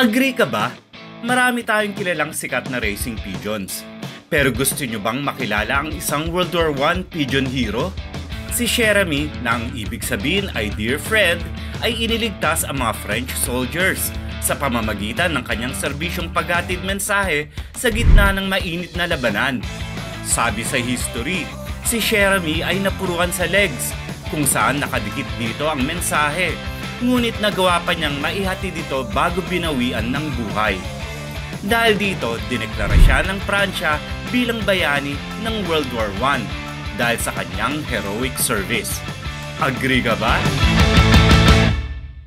Agree ka ba? Marami tayong kilalang sikat na racing pigeons. Pero gusto nyo bang makilala ang isang World War I pigeon hero? Si Jeremy, na ang ibig sabihin ay dear friend, ay iniligtas ang mga French soldiers sa pamamagitan ng kanyang serbisyong paghatid mensahe sa gitna ng mainit na labanan. Sabi sa history, si Jeremy ay napuruan sa legs kung saan nakadikit dito ang mensahe ngunit nagawa pa niyang maihati dito bago binawian ng buhay. Dahil dito, dineklara siya ng Pransya bilang bayani ng World War I dahil sa kanyang heroic service. Agree ka ba?